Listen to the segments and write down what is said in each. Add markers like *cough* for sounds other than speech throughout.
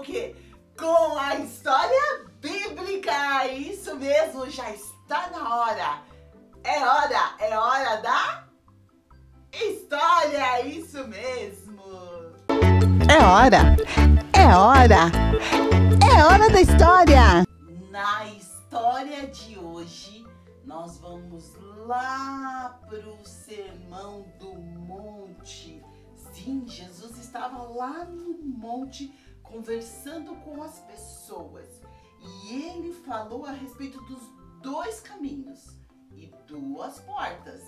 o quê? Com a história bíblica. Isso mesmo, já está na hora. É hora, é hora da história, isso mesmo. É hora! É hora! É hora da história! Na história de hoje, nós vamos lá pro Sermão do Monte. Sim, Jesus estava lá no monte conversando com as pessoas e ele falou a respeito dos dois caminhos e duas portas.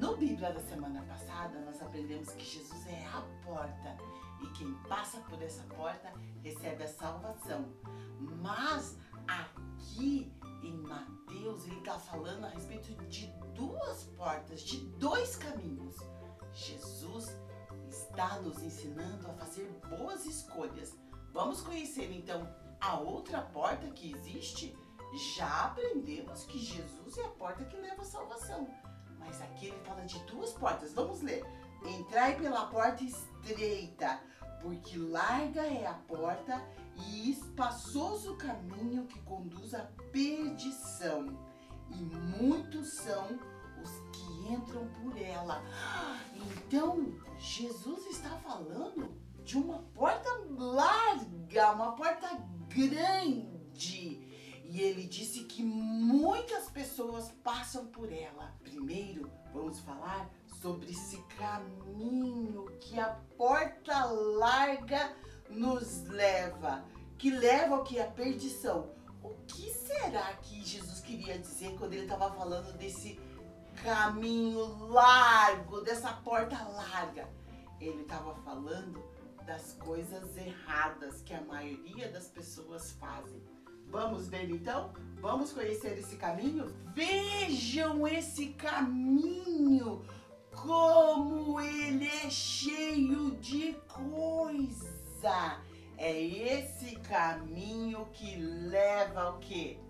No Bíblia da semana passada, nós aprendemos que Jesus é a porta e quem passa por essa porta recebe a salvação. Mas aqui em Mateus, ele está falando a respeito de duas portas, de dois caminhos. Jesus está nos ensinando a fazer boas escolhas. Vamos conhecer então a outra porta que existe? Já aprendemos que Jesus é a porta que leva à salvação. Mas aqui ele fala de duas portas. Vamos ler. Entrai pela porta estreita, porque larga é a porta e espaçoso o caminho que conduz à perdição, e muitos são os que entram por ela. Então, Jesus está falando de uma porta larga, uma porta grande. E ele disse que muitas pessoas passam por ela. Primeiro, vamos falar sobre esse caminho que a porta larga nos leva, que leva ao que? A perdição. O que será que Jesus queria dizer quando ele estava falando desse caminho largo, dessa porta larga? Ele estava falando das coisas erradas que a maioria das pessoas fazem. Vamos ver então? Vamos conhecer esse caminho? Vejam esse caminho! Como ele é cheio de coisa! É esse caminho que leva ao quê?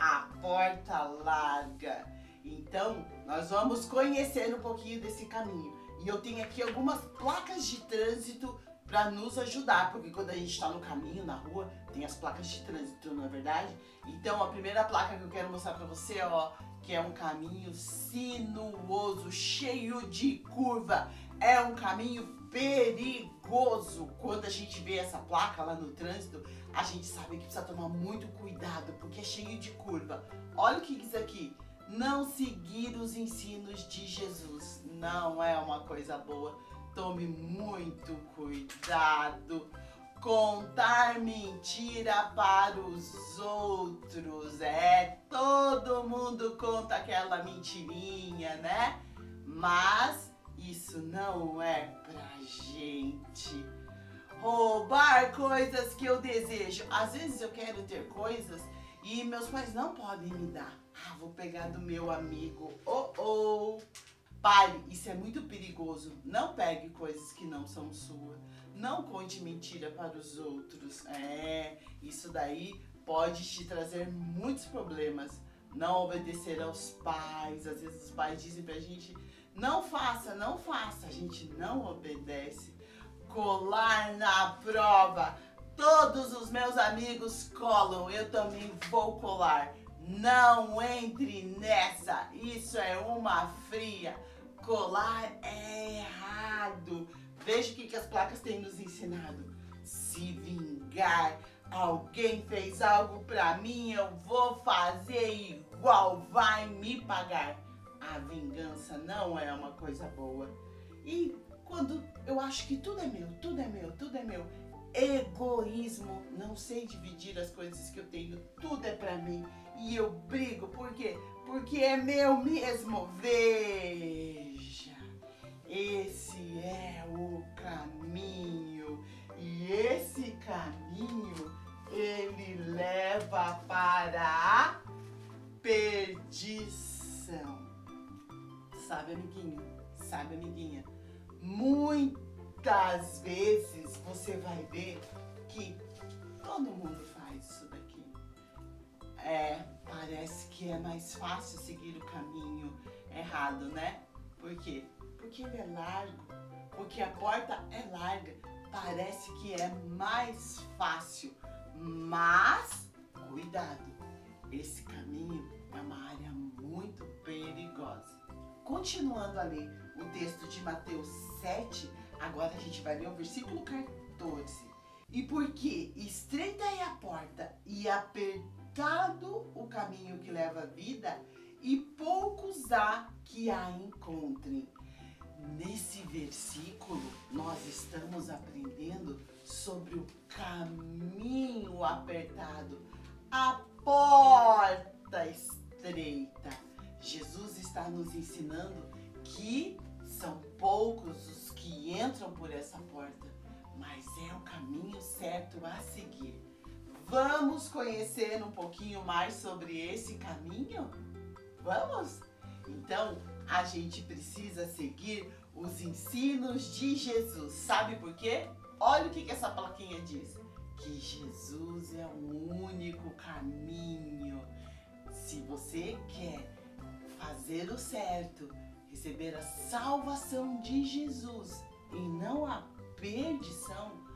A porta larga. Então, nós vamos conhecer um pouquinho desse caminho. E eu tenho aqui algumas placas de trânsito para nos ajudar, porque quando a gente está no caminho, na rua, tem as placas de trânsito, não é verdade? Então, a primeira placa que eu quero mostrar para você, ó, que é um caminho sinuoso, cheio de curva, é um caminho perigoso. Quando a gente vê essa placa lá no trânsito, a gente sabe que precisa tomar muito cuidado, porque é cheio de curva. Olha o que diz aqui. Não seguir os ensinos de Jesus não é uma coisa boa Tome muito cuidado. Contar mentira para os outros. É, todo mundo conta aquela mentirinha, né? Mas isso não é pra gente. Roubar coisas que eu desejo. Às vezes eu quero ter coisas e meus pais não podem me dar. Ah, vou pegar do meu amigo. Oh, oh. Pare, isso é muito perigoso. Não pegue coisas que não são suas. Não conte mentira para os outros. É, isso daí pode te trazer muitos problemas. Não obedecer aos pais. Às vezes os pais dizem pra gente: não faça, não faça. A gente não obedece. Colar na prova. Todos os meus amigos colam, eu também vou colar. Não entre nessa, isso é uma fria. Colar é errado. Veja o que, que as placas têm nos ensinado. Se vingar, alguém fez algo pra mim, eu vou fazer igual, vai me pagar. A vingança não é uma coisa boa. E quando eu acho que tudo é meu, tudo é meu, tudo é meu, egoísmo, não sei dividir as coisas que eu tenho, tudo é pra mim e eu brigo, por quê? Porque é meu mesmo. Veja, esse é o caminho e esse caminho ele leva para a perdição. Sabe, amiguinho? Sabe, amiguinha? Muitas vezes você vai ver que todo mundo. É, parece que é mais fácil seguir o caminho errado, né? Por quê? Porque ele é largo, porque a porta é larga. Parece que é mais fácil, mas cuidado, esse caminho é uma área muito perigosa. Continuando a ler o texto de Mateus 7, agora a gente vai ler o versículo 14. E porque estreita é a porta e o caminho que leva à vida, e poucos há que a encontrem. Nesse versículo, nós estamos aprendendo sobre o caminho apertado, a porta estreita. Jesus está nos ensinando que são poucos os que entram por essa porta, mas é o caminho certo a seguir. Vamos conhecer um pouquinho mais sobre esse caminho? Vamos? Então, a gente precisa seguir os ensinos de Jesus. Sabe por quê? Olha o que, que essa plaquinha diz. Que Jesus é o único caminho. Se você quer fazer o certo, receber a salvação de Jesus e não a perdição,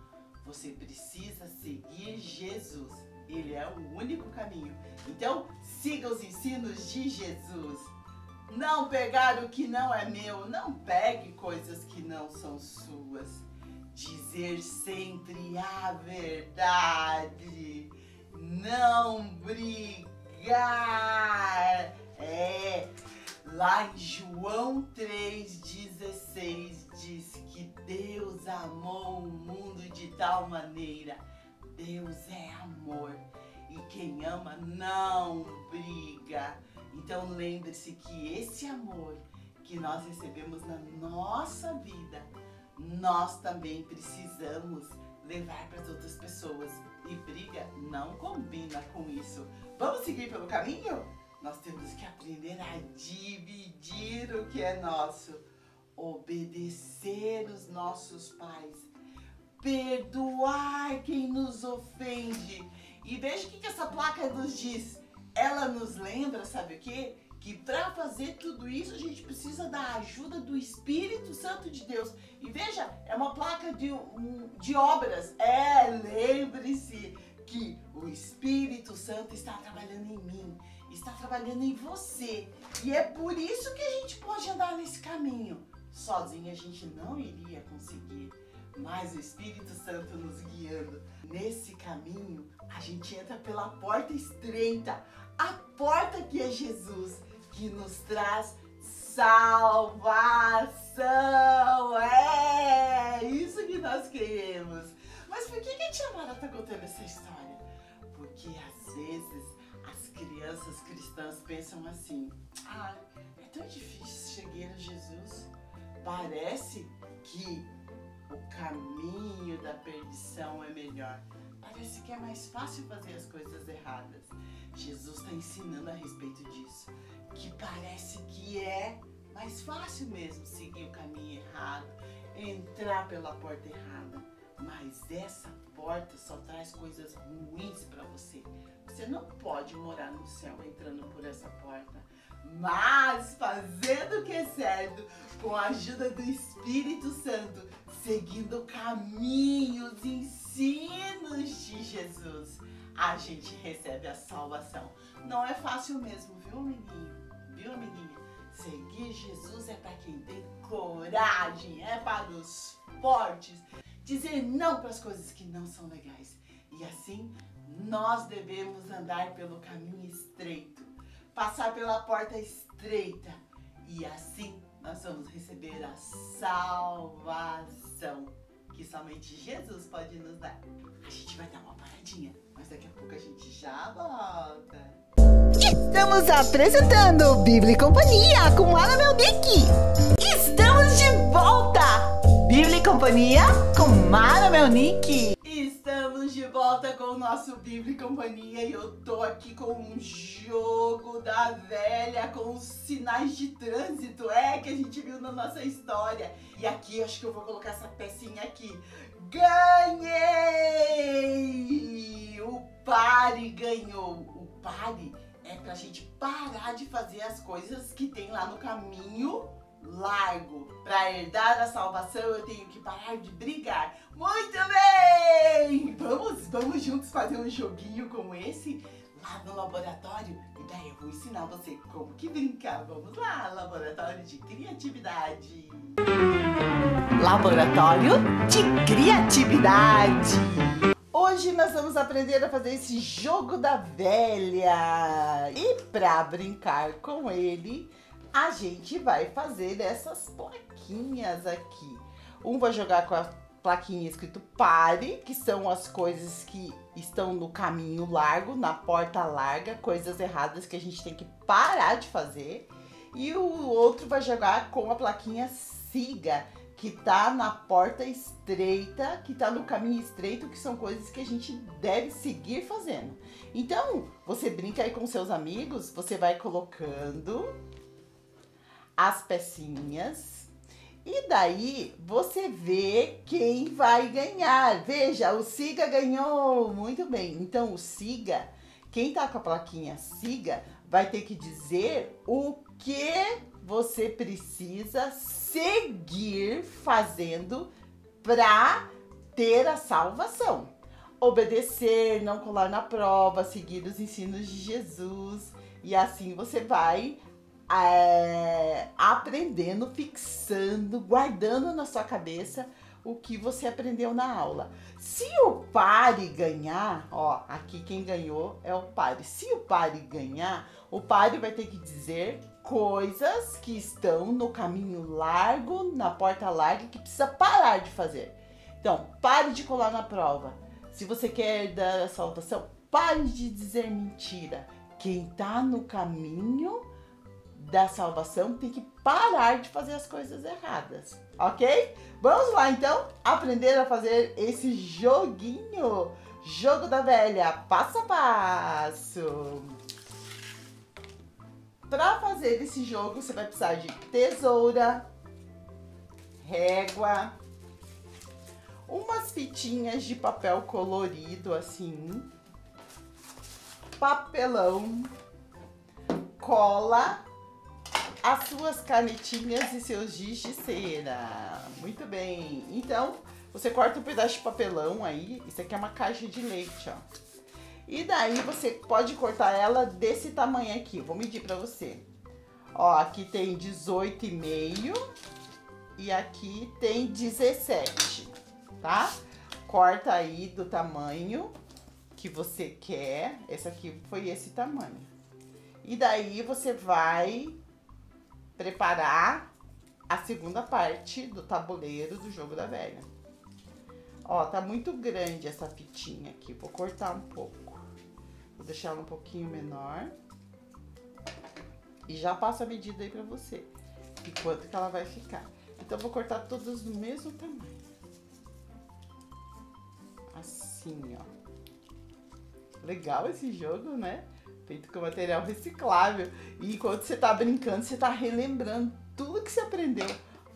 você precisa seguir Jesus. Ele é o único caminho. Então, siga os ensinos de Jesus. Não pegar o que não é meu, não pegue coisas que não são suas. Dizer sempre a verdade. Não brigar. É. Lá em João 3,16 diz que Deus amou o mundo de tal maneira. Deus é amor. E quem ama não briga. Então lembre-se que esse amor que nós recebemos na nossa vida, nós também precisamos levar para as outras pessoas. E briga não combina com isso. Vamos seguir pelo caminho? Nós temos que aprender a dividir o que é nosso, obedecer os nossos pais, perdoar quem nos ofende. E veja o que, essa placa nos diz. Ela nos lembra, sabe o quê? Que para fazer tudo isso a gente precisa da ajuda do Espírito Santo de Deus. E veja, é uma placa de, de obras. É, lembre-se que o Espírito Santo está trabalhando em mim está trabalhando em você. E é por isso que a gente pode andar nesse caminho. Sozinho a gente não iria conseguir, mas o Espírito Santo nos guiando. Nesse caminho, a gente entra pela porta estreita, a porta que é Jesus, que nos traz salvação. É isso que nós queremos. Mas por que, que a tia Mara está contando essa história? Crianças cristãs pensam assim: ah, é tão difícil chegar a Jesus. Parece que o caminho da perdição é melhor. Parece que é mais fácil fazer as coisas erradas. Jesus está ensinando a respeito disso. Que parece que é mais fácil mesmo seguir o caminho errado, entrar pela porta errada. Mas essa porta só traz coisas ruins para você. Você não pode morar no céu entrando por essa porta. Mas fazendo o que é certo, com a ajuda do Espírito Santo, seguindo caminhos, ensinos de Jesus, a gente recebe a salvação. Não é fácil mesmo, viu, menino? Viu, menina? Seguir Jesus é para quem tem coragem, é para os fortes. Dizer não para as coisas que não são legais. E assim nós devemos andar pelo caminho estreito, passar pela porta estreita e assim nós vamos receber a salvação que somente Jesus pode nos dar. A gente vai dar uma paradinha, mas daqui a pouco a gente já volta. Estamos apresentando Bíblia e Companhia com Ana Melnick. Estamos de volta! Bíblia e Companhia com Mara Melnick. Estamos de volta com o nosso Bíblia e Companhia e eu tô aqui com um jogo da velha com os sinais de trânsito, é, que a gente viu na nossa história. E aqui, acho que eu vou colocar essa pecinha aqui. Ganhei! O pare ganhou. O pare é pra gente parar de fazer as coisas que tem lá no caminho largo. Para herdar a salvação, eu tenho que parar de brigar. Muito bem! Vamos, vamos juntos fazer um joguinho como esse lá no laboratório? E daí eu vou ensinar você como que brincar. Vamos lá, laboratório de criatividade. Laboratório de criatividade. Hoje nós vamos aprender a fazer esse jogo da velha. E para brincar com ele, a gente vai fazer essas plaquinhas aqui. Um vai jogar com a plaquinha escrito pare, que são as coisas que estão no caminho largo, na porta larga, coisas erradas que a gente tem que parar de fazer. E o outro vai jogar com a plaquinha siga, que tá na porta estreita, que tá no caminho estreito, que são coisas que a gente deve seguir fazendo. Então, você brinca aí com seus amigos, você vai colocando as pecinhas. E daí você vê quem vai ganhar. Veja, o Siga ganhou. Muito bem. Então o Siga, quem tá com a plaquinha Siga, vai ter que dizer o que você precisa seguir fazendo para ter a salvação. Obedecer, não colar na prova, seguir os ensinos de Jesus. E assim você vai é, aprendendo, fixando, guardando na sua cabeça o que você aprendeu na aula. Se o pare ganhar, ó, aqui quem ganhou é o pare. Se o pare ganhar, o pare vai ter que dizer coisas que estão no caminho largo, na porta larga, que precisa parar de fazer. Então, pare de colar na prova. Se você quer dar a salvação, pare de dizer mentira. Quem tá no caminho da salvação tem que parar de fazer as coisas erradas, ok? Vamos lá então aprender a fazer esse joguinho, jogo da velha, passo a passo. Para fazer esse jogo você vai precisar de tesoura, régua, umas fitinhas de papel colorido assim, papelão, cola as suas canetinhas e seus giz de cera. Muito bem. Então, você corta um pedaço de papelão aí. Isso aqui é uma caixa de leite, ó. E daí você pode cortar ela desse tamanho aqui. Vou medir pra você. Ó, aqui tem 18,5 e aqui tem 17, tá? Corta aí do tamanho que você quer. Esse aqui foi esse tamanho. E daí você vai preparar a segunda parte do tabuleiro do jogo da velha. Ó, tá muito grande essa fitinha aqui. Vou cortar um pouco. Vou deixar ela um pouquinho menor. E já passo a medida aí pra você. De quanto que ela vai ficar. Então, vou cortar todas do mesmo tamanho. Assim, ó. Legal esse jogo, né? Feito com material reciclável. E enquanto você está brincando, você está relembrando tudo que você aprendeu.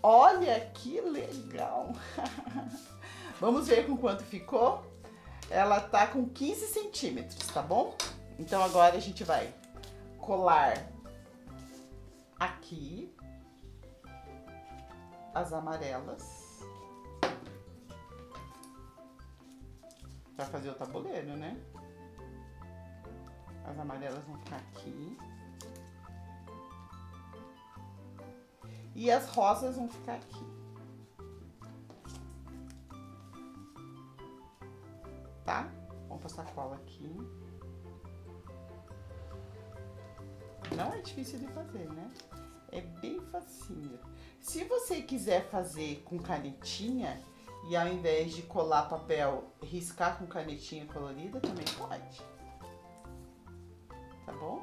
Olha que legal! *laughs* Vamos ver com quanto ficou? Ela tá com 15 centímetros, tá bom? Então agora a gente vai colar aqui as amarelas. Pra fazer o tabuleiro, né? As amarelas vão ficar aqui. E as rosas vão ficar aqui. Tá? Vamos passar cola aqui. Não é difícil de fazer, né? É bem facinho. Se você quiser fazer com canetinha e ao invés de colar papel, riscar com canetinha colorida, também pode tá bom?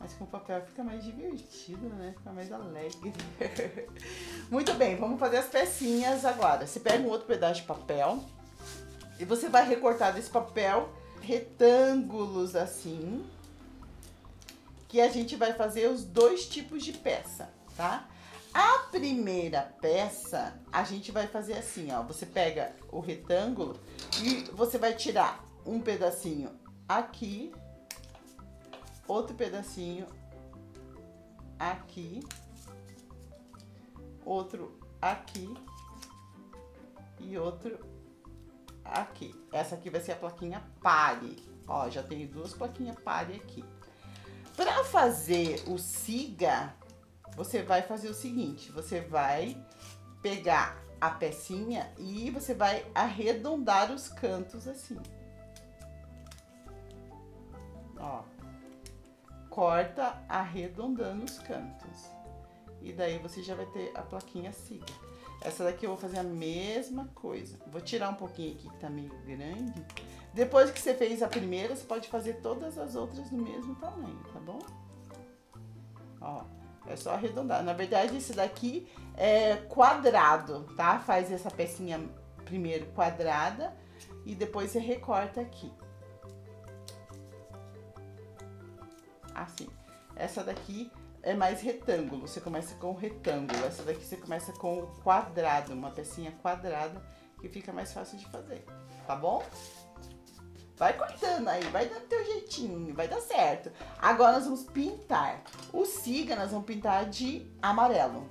Mas com papel fica mais divertido, né? Fica mais alegre. *laughs* Muito bem, vamos fazer as pecinhas agora. Você pega um outro pedaço de papel, E você vai recortar desse papel retângulos assim, que a gente vai fazer os dois tipos de peça, tá? A primeira peça, a gente vai fazer assim, ó. Você pega o retângulo e você vai tirar um pedacinho aqui, outro pedacinho aqui, outro aqui e outro aqui. Essa aqui vai ser a plaquinha pare. Ó, já tenho duas plaquinhas pare aqui. Para fazer o siga, você vai fazer o seguinte, você vai pegar a pecinha e você vai arredondar os cantos assim. Ó. Corta arredondando os cantos. E daí você já vai ter a plaquinha siga. Essa daqui eu vou fazer a mesma coisa. Vou tirar um pouquinho aqui que tá meio grande. Depois que você fez a primeira, você pode fazer todas as outras do mesmo tamanho, tá bom? Ó, é só arredondar. Na verdade, esse daqui é quadrado, tá? Faz essa pecinha primeiro quadrada e depois você recorta aqui. Assim. Essa daqui é mais retângulo. Você começa com retângulo. Essa daqui você começa com quadrado, uma pecinha quadrada que fica mais fácil de fazer. Tá bom? Vai cortando aí, vai dando teu jeitinho, vai dar certo. Agora nós vamos pintar. O siga nós vamos pintar de amarelo.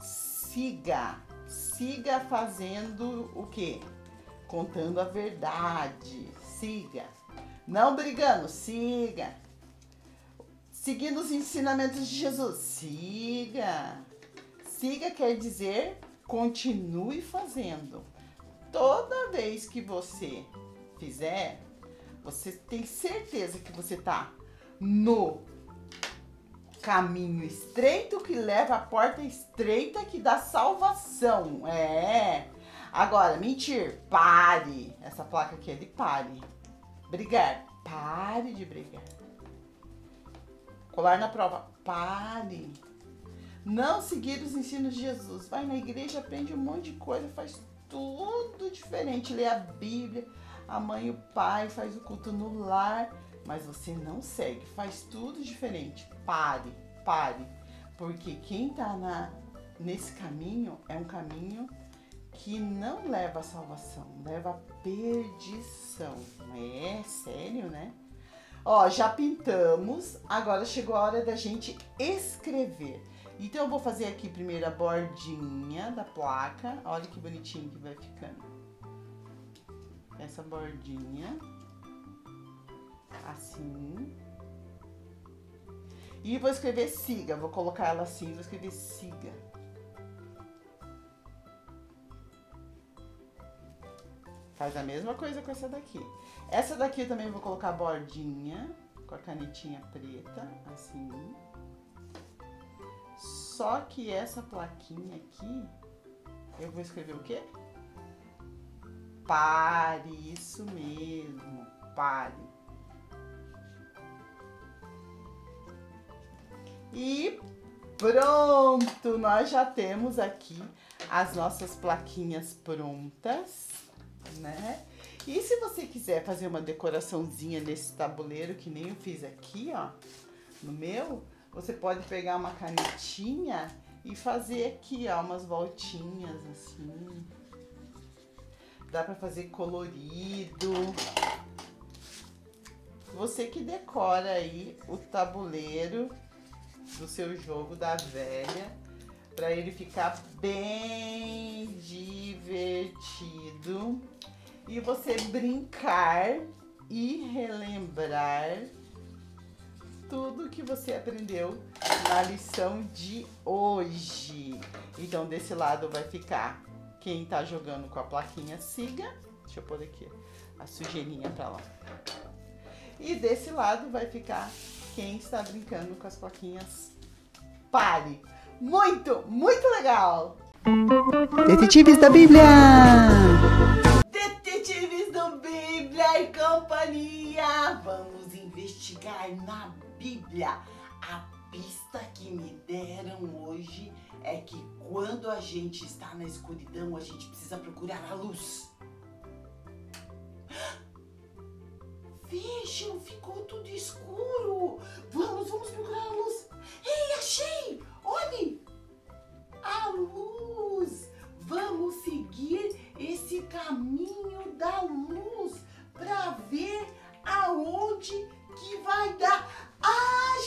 Siga. Siga fazendo o quê? Contando a verdade. Siga. Não brigando, siga. Seguindo os ensinamentos de Jesus. Siga. Siga quer dizer continue fazendo toda vez que você fizer, você tem certeza que você tá no caminho estreito que leva à porta estreita que dá salvação. É. Agora, mentir, pare. Essa placa aqui é de pare. Brigar, pare de brigar. Colar na prova, pare. Não seguir os ensinos de Jesus. Vai na igreja, aprende um monte de coisa, faz tudo diferente. Lê a Bíblia, a mãe e o pai faz o culto no lar, mas você não segue, faz tudo diferente. Pare, pare. Porque quem tá na, nesse caminho é um caminho que não leva a salvação, leva a perdição. É sério, né? Ó, já pintamos, agora chegou a hora da gente escrever. Então eu vou fazer aqui primeiro a bordinha da placa. Olha que bonitinho que vai ficando. Essa bordinha. Assim. E vou escrever siga. Vou colocar ela assim, vou escrever siga. Faz a mesma coisa com essa daqui. Essa daqui eu também vou colocar a bordinha com a canetinha preta, assim. Só que essa plaquinha aqui, eu vou escrever o quê? Pare, isso mesmo, pare. E pronto, nós já temos aqui as nossas plaquinhas prontas, né? E se você quiser fazer uma decoraçãozinha nesse tabuleiro, que nem eu fiz aqui, ó, no meu, você pode pegar uma canetinha e fazer aqui, ó, umas voltinhas assim. Dá pra fazer colorido. Você que decora aí o tabuleiro do seu jogo da velha para ele ficar bem divertido e você brincar e relembrar tudo que você aprendeu na lição de hoje. Então, desse lado vai ficar quem tá jogando com a plaquinha siga. Deixa eu pôr aqui a sujeirinha pra lá. E desse lado vai ficar quem está brincando com as plaquinhas pare muito, muito legal! Detetives da Bíblia! Detetives da Bíblia e companhia! Vamos investigar na Bíblia. A pista que me deram hoje é que quando a gente está na escuridão, a gente precisa procurar a luz. Vejam, ficou tudo escuro. Vamos, vamos procurar a luz. Ei, achei! Olhe! A luz! Vamos seguir esse caminho da luz para ver aonde que vai dar. Achei!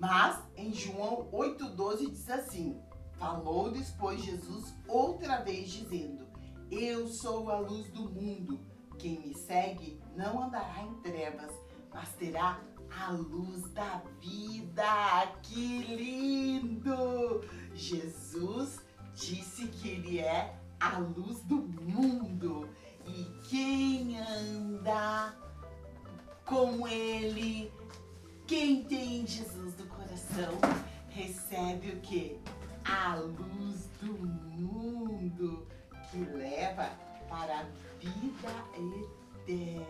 Mas em João 8,12 diz assim: Falou depois Jesus outra vez, dizendo: Eu sou a luz do mundo. Quem me segue não andará em trevas, mas terá a luz da vida. Que lindo! Jesus disse que ele é a luz do mundo. E quem anda com ele, quem tem Jesus do coração, recebe o que? a luz do mundo que leva para a vida eterna.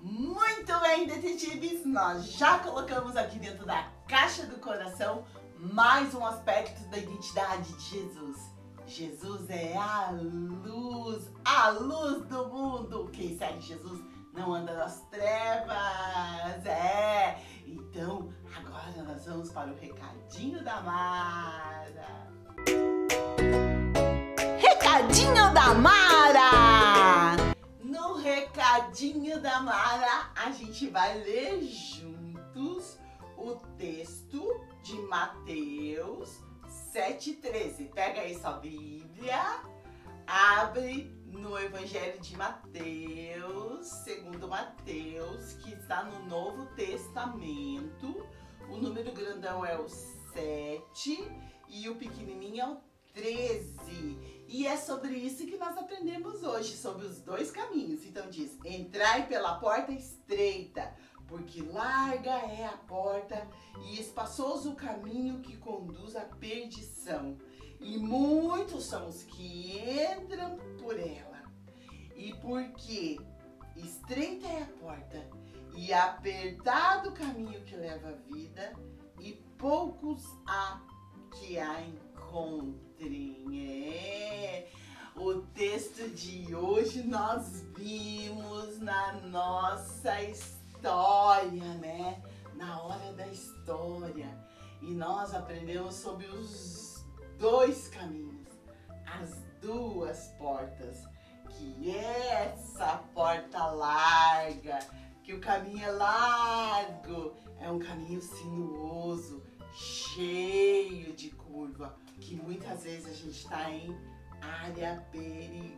Muito bem, detetives, nós já colocamos aqui dentro da caixa do coração mais um aspecto da identidade de Jesus. Jesus é a luz, a luz do mundo. Quem segue Jesus não anda nas trevas. É. Então, agora nós vamos para o recadinho da Mara. Recadinho da Mara! No recadinho da Mara, a gente vai ler juntos o texto de Mateus 7,13. Pega aí sua Bíblia, abre no Evangelho de Mateus, segundo Mateus, que está no Novo Testamento. O número grandão é o 7 e o pequenininho é o 13. E é sobre isso que nós aprendemos hoje, sobre os dois caminhos. Então diz: entrai pela porta estreita, porque larga é a porta e espaçoso o caminho que conduz à perdição e muitos são os que entram por ela. E porque estreita é a porta e apertado o caminho que leva à vida, e poucos há que a encontrem. É. O texto de hoje nós vimos na nossa história, né? Na hora da história. E nós aprendemos sobre os dois caminhos, as duas portas, que essa porta larga, que o caminho é largo, é um caminho sinuoso, cheio de curva, que muitas vezes a gente está em área perigosa.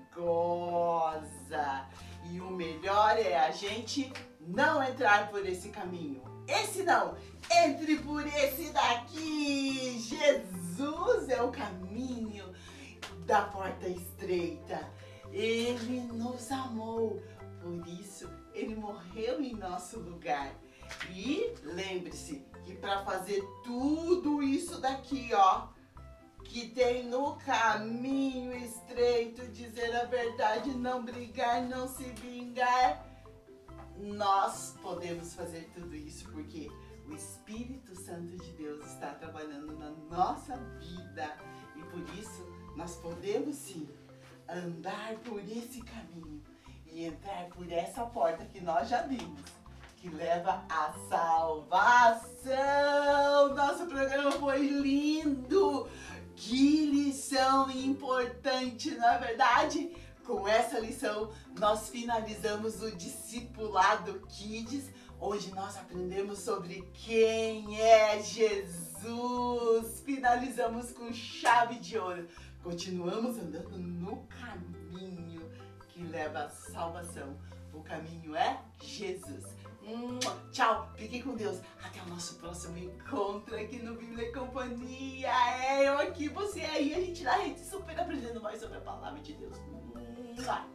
E o melhor é a gente não entrar por esse caminho. Esse não, entre por esse daqui. Jesus é o caminho da porta estreita. Ele nos amou, por isso ele morreu em nosso lugar. E lembre-se que para fazer tudo isso daqui, ó, que tem no caminho estreito, dizer a verdade, não brigar, não se vingar, nós podemos fazer tudo isso porque o Espírito Santo de Deus está trabalhando na nossa vida e por isso nós podemos sim andar por esse caminho e entrar por essa porta que nós já vimos, que leva à salvação. Nosso programa foi lindo! Que lição importante, na é verdade? Com essa lição, nós finalizamos o Discipulado Kids, onde nós aprendemos sobre quem é Jesus. Finalizamos com chave de ouro. Continuamos andando no caminho que leva à salvação. O caminho é Jesus. Tchau, fiquem com Deus. Até o nosso próximo encontro aqui no Bíblia Companhia. É eu aqui, você aí, a gente na rede super aprendendo mais sobre a palavra de Deus. you got.